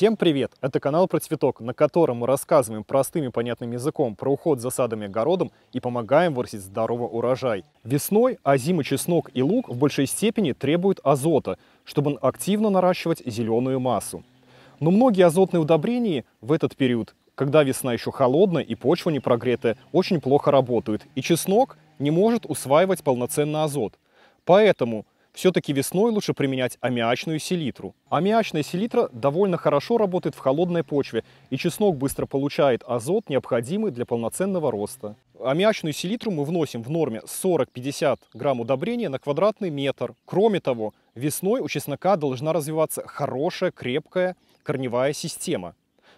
Всем привет! Это канал про цветок, на котором мы рассказываем простым и понятным языком про уход за садом и огородом и помогаем вырастить здоровый урожай. Весной озимый чеснок и лук в большей степени требуют азота, чтобы активно наращивать зеленую массу. Но многие азотные удобрения в этот период, когда весна еще холодная и почва не прогретая, очень плохо работают, и чеснок не может усваивать полноценный азот. Поэтому все-таки весной лучше применять аммиачную селитру. Аммиачная селитра довольно хорошо работает в холодной почве, и чеснок быстро получает азот, необходимый для полноценного роста. Аммиачную селитру мы вносим в норме 40-50 грамм удобрения на квадратный метр. Кроме того, весной у чеснока должна развиваться хорошая, крепкая корневая система.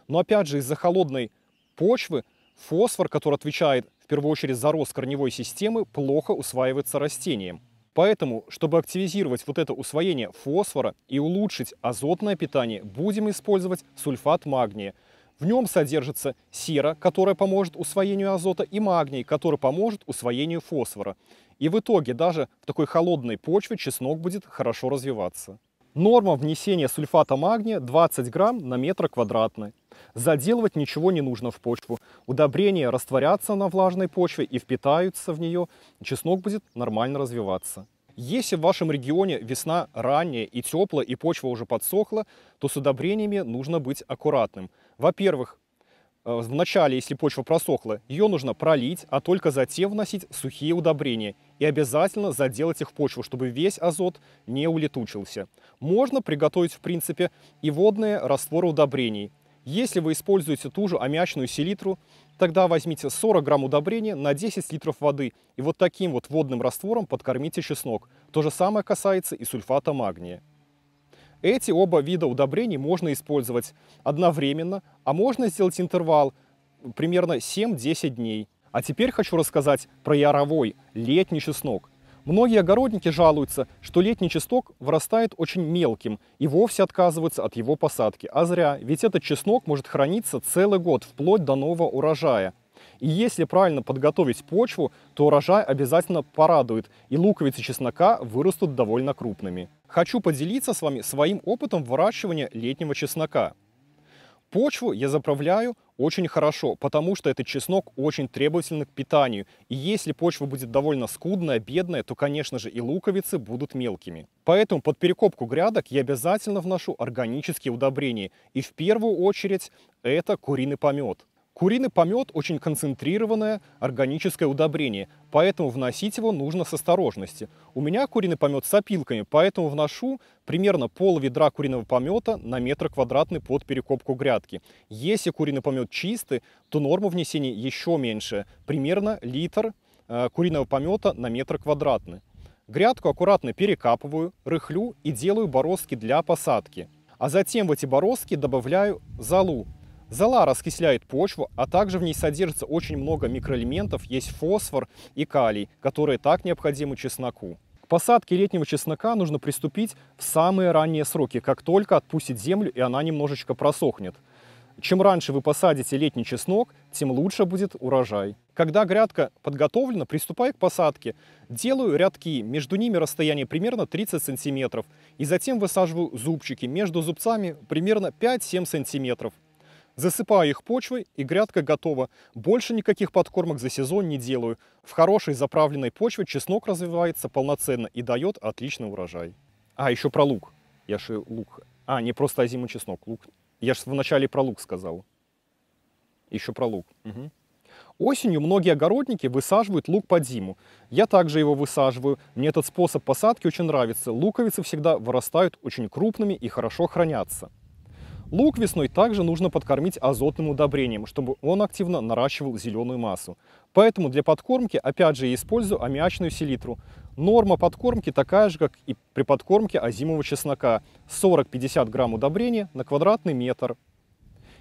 Но опять же, из-за холодной почвы фосфор, который отвечает в первую очередь за рост корневой системы, плохо усваивается растением. Поэтому, чтобы активизировать вот это усвоение фосфора и улучшить азотное питание, будем использовать сульфат магния. В нем содержится сера, которая поможет усвоению азота, и магний, который поможет усвоению фосфора. И в итоге даже в такой холодной почве чеснок будет хорошо развиваться. Норма внесения сульфата магния 20 грамм на метр квадратный. Заделывать ничего не нужно в почву. Удобрения растворятся на влажной почве и впитаются в нее. Чеснок будет нормально развиваться. Если в вашем регионе весна ранняя и теплая, и почва уже подсохла, то с удобрениями нужно быть аккуратным. Во-первых, в начале, если почва просохла, ее нужно пролить, а только затем вносить сухие удобрения. И обязательно заделать их в почву, чтобы весь азот не улетучился. Можно приготовить, в принципе, и водные растворы удобрений. Если вы используете ту же аммиачную селитру, тогда возьмите 40 грамм удобрения на 10 литров воды и вот таким вот водным раствором подкормите чеснок. То же самое касается и сульфата магния. Эти оба вида удобрений можно использовать одновременно, а можно сделать интервал примерно 7-10 дней. А теперь хочу рассказать про яровой летний чеснок. Многие огородники жалуются, что летний чеснок вырастает очень мелким и вовсе отказываются от его посадки. А зря, ведь этот чеснок может храниться целый год, вплоть до нового урожая. И если правильно подготовить почву, то урожай обязательно порадует, и луковицы чеснока вырастут довольно крупными. Хочу поделиться с вами своим опытом выращивания летнего чеснока. Почву я заправляю очень хорошо, потому что этот чеснок очень требовательный к питанию. И если почва будет довольно скудная, бедная, то, конечно же, и луковицы будут мелкими. Поэтому под перекопку грядок я обязательно вношу органические удобрения. И в первую очередь это куриный помет. Куриный помет очень концентрированное органическое удобрение, поэтому вносить его нужно с осторожностью. У меня куриный помет с опилками, поэтому вношу примерно пол ведра куриного помета на метр квадратный под перекопку грядки. Если куриный помет чистый, то норма внесения еще меньше, примерно литр э, куриного помета на метр квадратный. Грядку аккуратно перекапываю, рыхлю и делаю бороздки для посадки. А затем в эти бороздки добавляю золу Зола раскисляет почву, а также в ней содержится очень много микроэлементов, есть фосфор и калий, которые так необходимы чесноку. К посадке летнего чеснока нужно приступить в самые ранние сроки, как только отпустит землю и она немножечко просохнет. Чем раньше вы посадите летний чеснок, тем лучше будет урожай. Когда грядка подготовлена, приступаю к посадке. Делаю рядки, между ними расстояние примерно 30 сантиметров. И затем высаживаю зубчики, между зубцами примерно 5-7 сантиметров. Засыпаю их почвой, и грядка готова. Больше никаких подкормок за сезон не делаю. В хорошей заправленной почве чеснок развивается полноценно и дает отличный урожай. А, еще про лук. Я же лук... А, не просто озимый чеснок. Лук. Я же вначале про лук сказал. Еще про лук. Угу. Осенью многие огородники высаживают лук под зиму. Я также его высаживаю. Мне этот способ посадки очень нравится. Луковицы всегда вырастают очень крупными и хорошо хранятся. Лук весной также нужно подкормить азотным удобрением, чтобы он активно наращивал зеленую массу. Поэтому для подкормки опять же использую аммиачную селитру. Норма подкормки такая же, как и при подкормке озимого чеснока. 40-50 грамм удобрения на квадратный метр.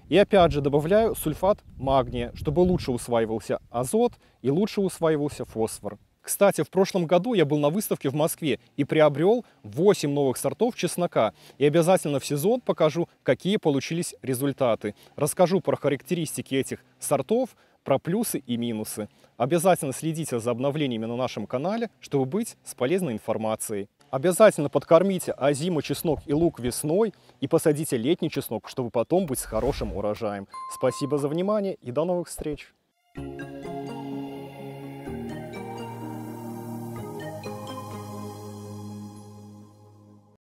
И опять же добавляю сульфат магния, чтобы лучше усваивался азот и лучше усваивался фосфор. Кстати, в прошлом году я был на выставке в Москве и приобрел 8 новых сортов чеснока. И обязательно в сезон покажу, какие получились результаты. Расскажу про характеристики этих сортов, про плюсы и минусы. Обязательно следите за обновлениями на нашем канале, чтобы быть с полезной информацией. Обязательно подкормите озимый чеснок и лук весной и посадите летний чеснок, чтобы потом быть с хорошим урожаем. Спасибо за внимание и до новых встреч! Thank you.